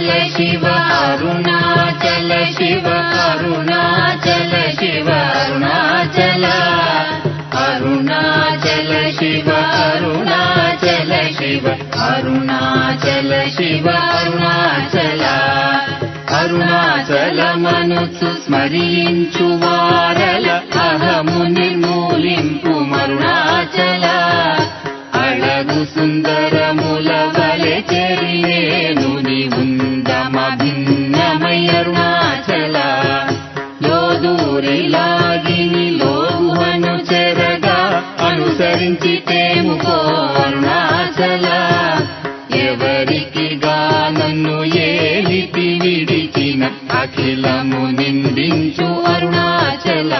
चल शिव अरुणाचल शिव अरुणाचल शिव अरुणाचल अरुणाचल शिव अरुणाचल शिव अरुणाचल शिव अरुणाचल अरुणाचल मनुष्यस्मरीं चुवार अहमुनिर्मूलिं तु లోదూరిలాగిని లోగువను చెరగా అనుసరించి తేముకో అరుణాచల ఎవరికి నన్ను ఏలిపి విడిచిన అఖిలము నిందించు అరుణాచల.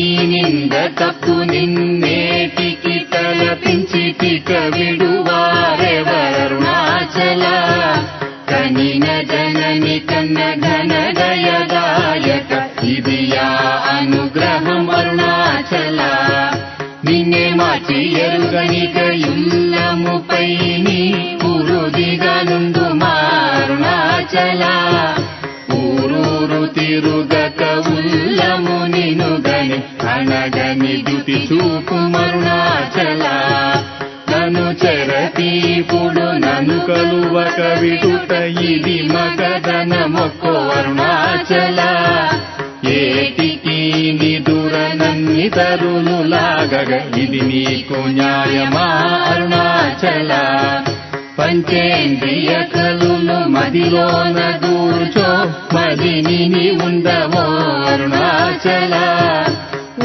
ఈ నింద తప్పు నిన్నేటికి తలపించి తిక విడువారెవరుణాచల కనిన జనని కన్న ఘన దయదాయక ఇది యా అనుగ్రహం అరుణాచల. నిన్నే మాచి ఎరుగనిక ఇల్లముపై నీ పురుదిగనుందు మారుణాచల ఊరూరు తిరుగక ఉల్లము నినుగని అనగని దుతి చూపు మరుణాచల నను చెరతీపుడు నన్ను కలువక విడుత ఇది మగదన మొక్కో అరుణాచల. ఏటికి నిదుర నన్ని ఇది నీకు న్యాయమా అరుణాచల? పంచేంద్రియ కలులు మదిలోన దూర్చో మదిని ఉండవో అరుణాచల?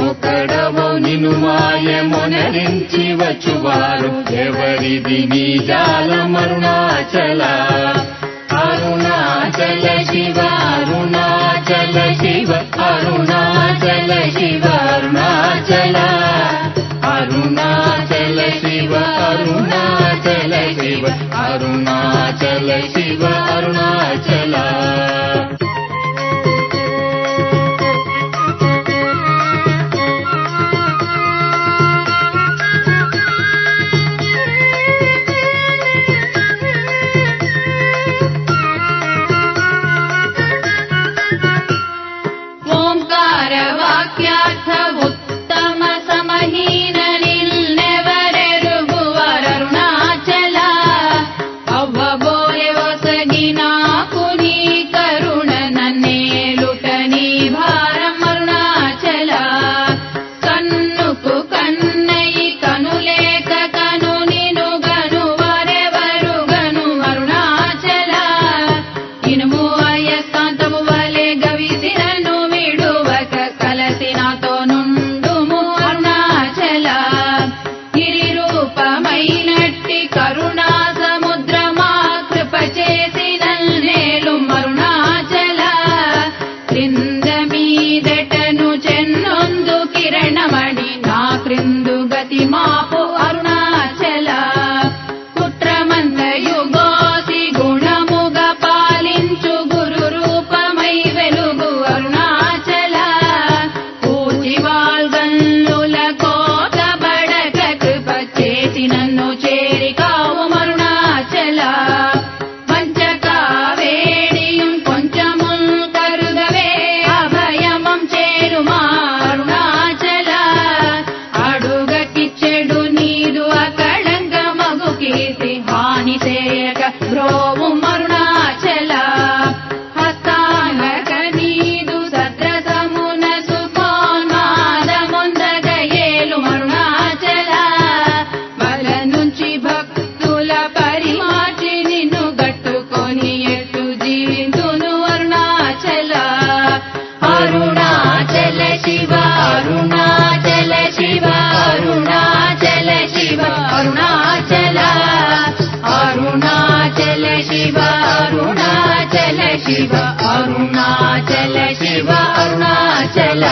ఒకడవో నిను మాయమొనరించి వచ్చువారు ఎవరిది నీ జాలమరుణాచల అరుణాచల శివ అరుణాచల శివ అరుణాచల శివ అరుణాచల. అరుణాచల శివ అరుణాచల శివ అరుణాచల శివ అరుణాచల. शिव अरुणाचल शिव अरुणाचल।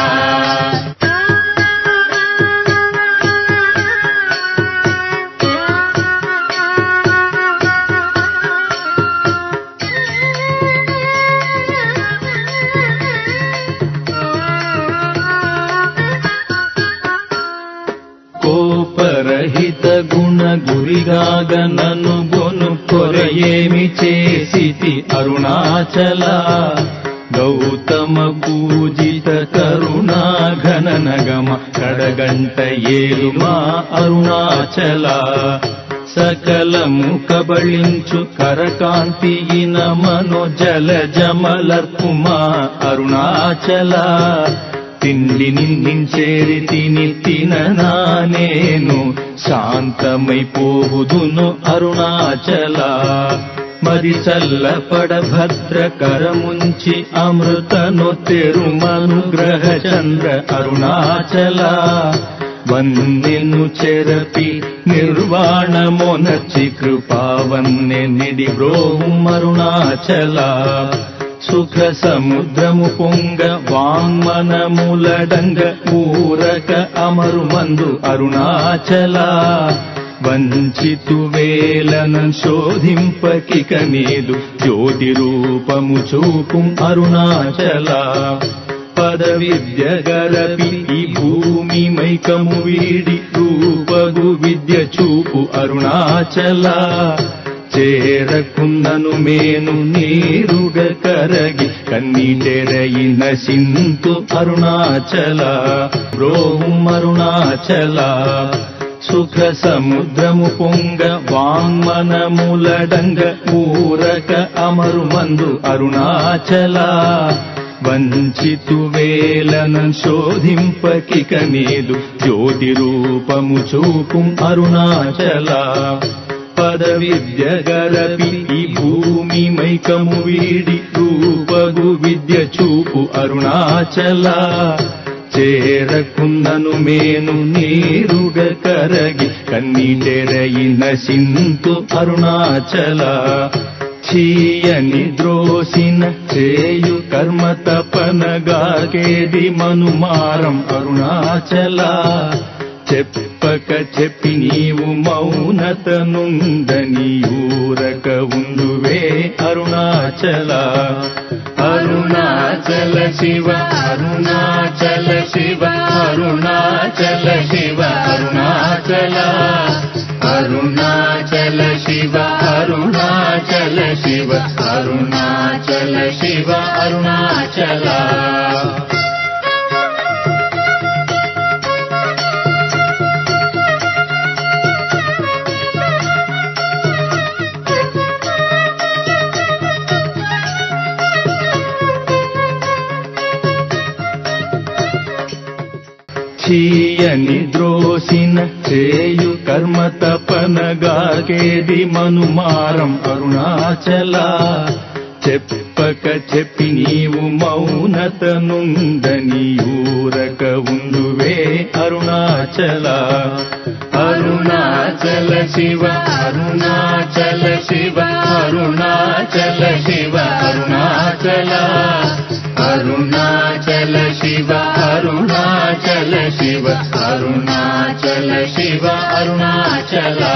कोपरहित गुण गुरिरागननु ఏమి గురిగాగ చేసితి అరుణాచల? గౌతమ పూజిత కరుణాఘన నగమ కడగంట ఏలుమా అరుణాచల. సకలము కబళించు కరకాంతియిన మనోజల జమలర్పుమా అరుణాచల. తిండి నిందించేరి తిని తిననా నేను శాంతమైపోవుదును అరుణాచల. మరి చల్లపడ భద్రకరముంచి అమృతను తెరుమనుగ్రహ చంద్ర అరుణాచల. వన్నెను చెరపి నిర్వాణమొనచి కృపావన్నె నిడి బ్రోమరుణాచల సుఖ సముద్రము పొంగ వాంగ్మనములడంగ ఊరక అమరు మందు అరుణాచల. వంచితు వేలన శోధింపకిక నీదు జ్యోతి రూపము చూపుం అరుణాచల. పద విద్య గరపి ఈ భూమి మైకము వీడి రూపగు విద్య చూపు అరుణాచల. చేరకున్నను మేను నీరుగ కరగి కన్నీటెరయిన సింతు అరుణాచల రోహం అరుణాచల. సుఖ సముద్రము పొంగ వాంగ్మనములడంగ ఊరక అమరు మందు అరుణాచల. వంచితు వేలన శోధింపకిక నీదు జ్యోతి రూపము చూపుం అరుణాచల. పద విద్య గలపి ఈ భూమి మైకము వీడి రూపగు విద్య చూపు అరుణాచల. చేరకున్నను మేను నీరుగ కరగి కన్నీటెరయిన సింతు అరుణాచల. చీయని ద్రోసిన చేయు కర్మ తపనగాకేది మనుమారం అరుణాచల. చెప్పక చెప్పి నీవు మౌనత నుందని ఊరక ఉండువే అరుణాచల. అరుణాచల శివ అరుణాచల శివ అరుణాచల శివ అరుణాచల. అరుణాచల శివ అరుణాచల శివ అరుణాచల శివ అరుణాచల. చీయని ద్రోసిన చేయు కర్మ తపనగాకేది మనుమారం అరుణాచల. చెప్పక చెప్పి నీవు మౌనత నుందని ఊరక ఉండువే అరుణాచల. అరుణాచల శివ అరుణాచల శివ అరుణాచల శివ అరుణాచల. अरुणाचल शिव अरुणाचल शिव अरुणाचल शिव अरुणाचला।